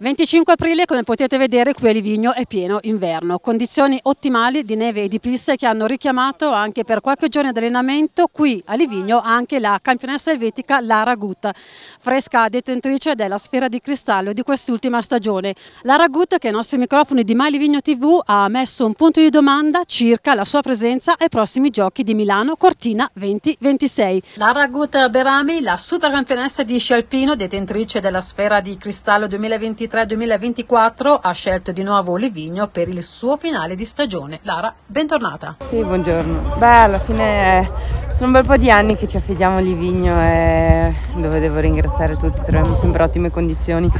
25 aprile, come potete vedere, qui a Livigno è pieno inverno. Condizioni ottimali di neve e di piste che hanno richiamato anche per qualche giorno di allenamento qui a Livigno anche la campionessa elvetica Lara Gutta, fresca detentrice della sfera di cristallo di quest'ultima stagione. Lara Gutta, che ai nostri microfoni di Mai Livigno TV ha messo un punto di domanda circa la sua presenza ai prossimi giochi di Milano Cortina 2026. Lara Gutta Berami, la super campionessa di sci alpino, detentrice della sfera di cristallo 2023 2023-2024 ha scelto di nuovo Livigno per il suo finale di stagione. Lara, bentornata. Sì, buongiorno. Beh, alla fine sono un bel po' di anni che ci affidiamo a Livigno e dove devo ringraziare tutti, troviamo sempre ottime condizioni,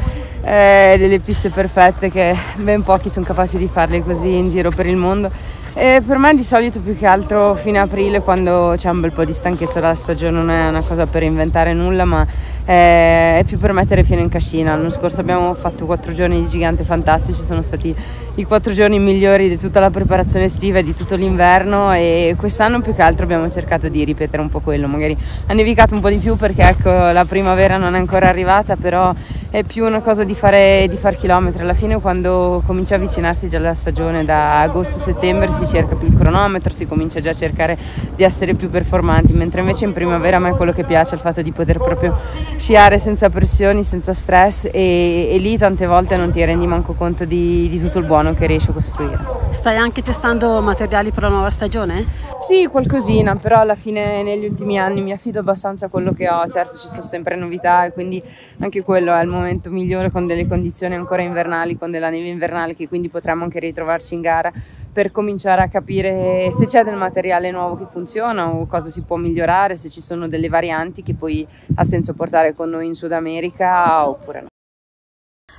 eh, delle piste perfette che ben pochi sono capaci di farle così in giro per il mondo. E per me di solito più che altro fine aprile quando c'è un bel po' di stanchezza dalla stagione non è una cosa per inventare nulla ma è più per mettere fieno in cascina. L'anno scorso abbiamo fatto quattro giorni di gigante fantastici, sono stati i quattro giorni migliori di tutta la preparazione estiva e di tutto l'inverno e quest'anno più che altro abbiamo cercato di ripetere un po' quello, magari ha nevicato un po' di più perché ecco la primavera non è ancora arrivata, però è più una cosa di fare, di fare chilometri. Alla fine quando comincia a avvicinarsi già la stagione, da agosto-settembre si cerca più il cronometro, si comincia già a cercare di essere più performanti, mentre invece in primavera a me quello che piace è il fatto di poter proprio sciare senza pressioni, senza stress e, e lì tante volte non ti rendi manco conto di, di tutto il buono che riesci a costruire. Stai anche testando materiali per la nuova stagione? Sì, qualcosina, però alla fine negli ultimi anni mi affido abbastanza a quello che ho, certo ci sono sempre novità e quindi anche quello è il momento migliore con delle condizioni ancora invernali, con della neve invernale che quindi potremmo anche ritrovarci in gara per cominciare a capire se c'è del materiale nuovo che funziona o cosa si può migliorare, se ci sono delle varianti che poi ha senso portare con noi in Sud America oppure no.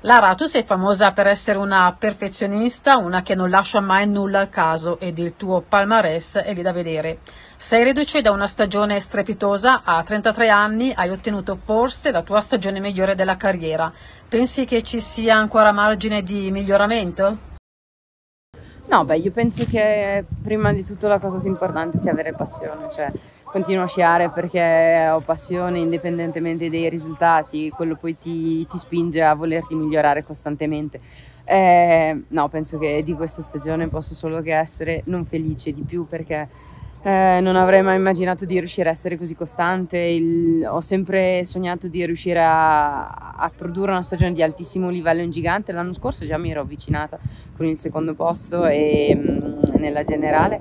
Lara, tu sei famosa per essere una perfezionista, una che non lascia mai nulla al caso ed il tuo palmarès è lì da vedere. Sei reduce da una stagione strepitosa, a 33 anni hai ottenuto forse la tua stagione migliore della carriera. Pensi che ci sia ancora margine di miglioramento? No, beh, io penso che prima di tutto la cosa importante sia avere passione, cioè continuo a sciare perché ho passione indipendentemente dai risultati, quello poi ti, ti spinge a volerti migliorare costantemente. Eh, no, penso che di questa stagione posso solo che essere non felice di più perché eh, non avrei mai immaginato di riuscire a essere così costante, Il, ho sempre sognato di riuscire a, a, produrre una stagione di altissimo livello in gigante, l'anno scorso già mi ero avvicinata con il secondo posto e, mh, mm, nella generale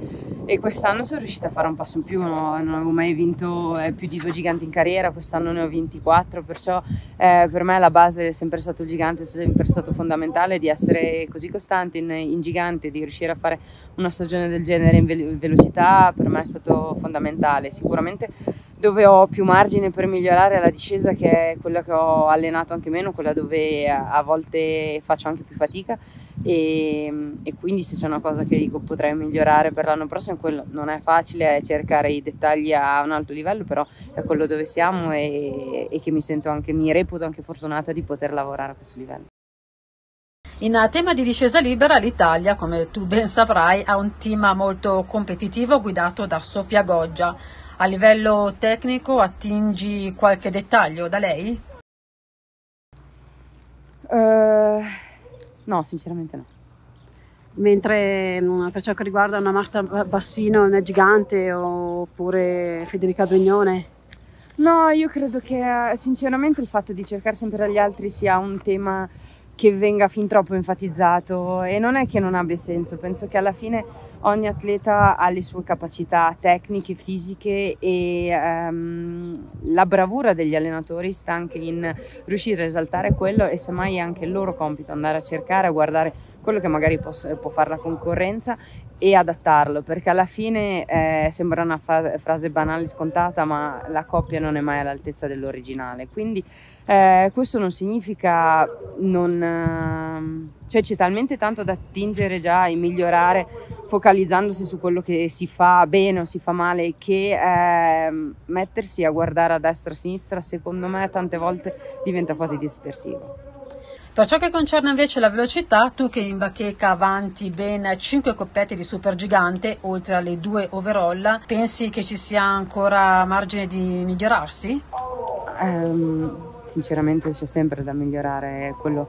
e quest'anno sono riuscita a fare un passo in più, no? non avevo mai vinto eh, più di due giganti in carriera, quest'anno ne ho 24, perciò eh, per me la base è sempre stato gigante, è sempre stato fondamentale di essere così costante in, in gigante, di riuscire a fare una stagione del genere in ve- velocità, per me è stato fondamentale. Sicuramente dove ho più margine per migliorare la discesa che è quella che ho allenato anche meno, quella dove a volte faccio anche più fatica e, e, quindi se c'è una cosa che dico potrei migliorare per l'anno prossimo quello non è facile è cercare i dettagli a un alto livello però è quello dove siamo e, e che mi sento anche mi reputo anche fortunata di poter lavorare a questo livello in tema di discesa libera l'Italia, come tu ben saprai, ha un team molto competitivo guidato da Sofia Goggia. A livello tecnico attingi qualche dettaglio da lei? Uh, No, sinceramente no. Mentre mm, per ciò che riguarda una Marta Bassino, una gigante, oppure Federica Brignone? No, io credo che sinceramente il fatto di cercare sempre dagli altri sia un tema che venga fin troppo enfatizzato e non è che non abbia senso, penso che alla fine ogni atleta ha le sue capacità tecniche, fisiche e um, la bravura degli allenatori sta anche in riuscire a esaltare quello e semmai è anche il loro compito andare a cercare, a guardare quello che magari può, può fare la concorrenza e adattarlo, perché alla fine eh, sembra una fa- frase banale scontata, ma la coppia non è mai all'altezza dell'originale. Quindi eh, questo non significa non... Eh, cioè c'è talmente tanto da attingere già e migliorare focalizzandosi su quello che si fa bene o si fa male che eh, mettersi a guardare a destra e a sinistra secondo me tante volte diventa quasi dispersivo. Per ciò che concerne invece la velocità, tu che in bacheca avanti ben 5 coppetti di supergigante, oltre alle due overall, pensi che ci sia ancora margine di migliorarsi? Um, sinceramente c'è sempre da migliorare, quello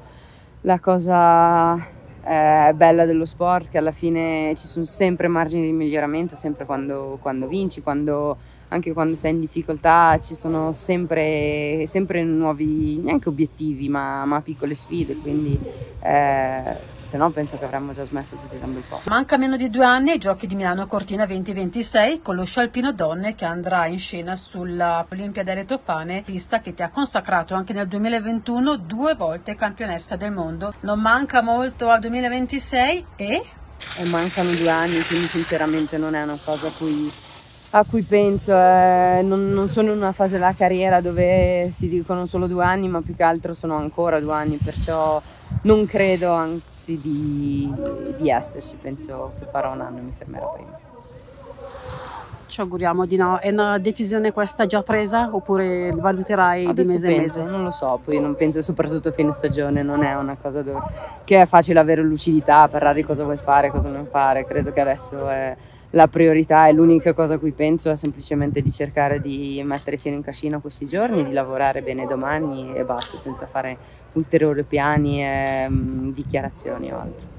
la cosa eh, bella dello sport, che alla fine ci sono sempre margini di miglioramento, sempre quando, quando vinci, quando anche quando sei in difficoltà ci sono sempre, sempre nuovi, neanche obiettivi, ma, ma piccole sfide, quindi eh, se no penso che avremmo già smesso tutti da un bel po'. Manca meno di due anni ai Giochi di Milano Cortina 2026 con lo sci alpino donne che andrà in scena sulla Olimpiade Tofane, pista che ti ha consacrato anche nel 2021 due volte campionessa del mondo. Non manca molto al 2026 e... E mancano due anni, quindi sinceramente non è una cosa a cui a cui penso. Eh, non, non, sono in una fase della carriera dove si dicono solo due anni, ma più che altro sono ancora due anni, perciò non credo anzi di, di esserci, penso che farò un anno e mi fermerò prima. Ci auguriamo di no. È una decisione questa già presa oppure valuterai Adesso di mese penso, in mese? Non lo so, poi non penso soprattutto a fine stagione, non è una cosa dove, che è facile avere lucidità, parlare di cosa vuoi fare, cosa non fare. Credo che adesso è la priorità e l'unica cosa a cui penso è semplicemente di cercare di mettere fino in cascina questi giorni, di lavorare bene domani e basta, senza fare ulteriori piani e um, dichiarazioni o altro.